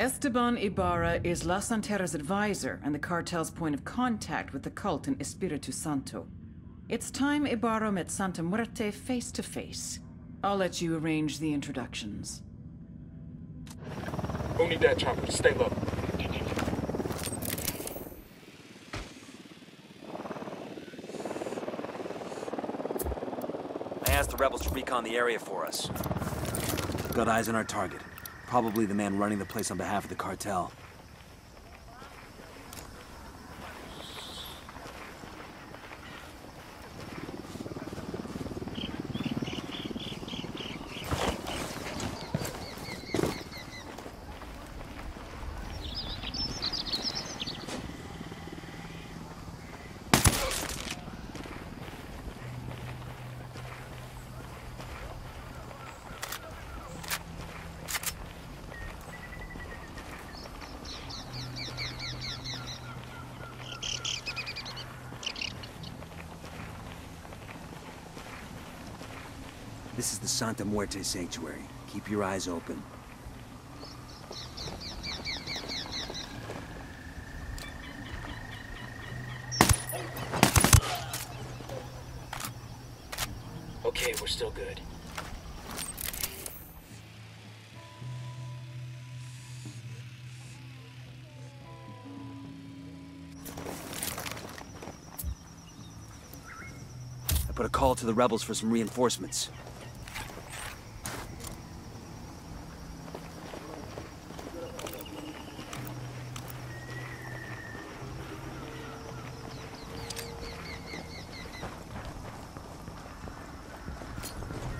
Esteban Ibarra is La Santera's advisor and the cartel's point of contact with the cult in Espiritu Santo. It's time Ibarra met Santa Muerte face to face. I'll let you arrange the introductions. Who need that chopper? Stay low. I asked the rebels to recon the area for us. Got eyes on our target. Probably the man running the place on behalf of the cartel. This is the Santa Muerte Sanctuary. Keep your eyes open. Okay, we're still good. I put a call to the rebels for some reinforcements.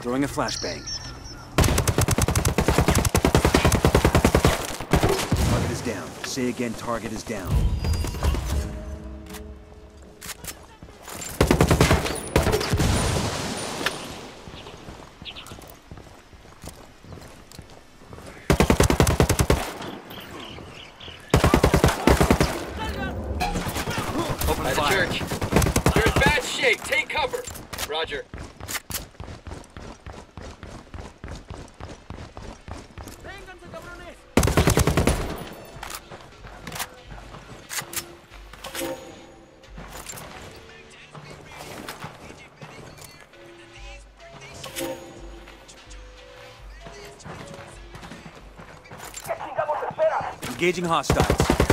Throwing a flashbang. Target is down. Say again, target is down. Open By the church. You're in bad shape. Take cover. Roger. Engaging hostiles.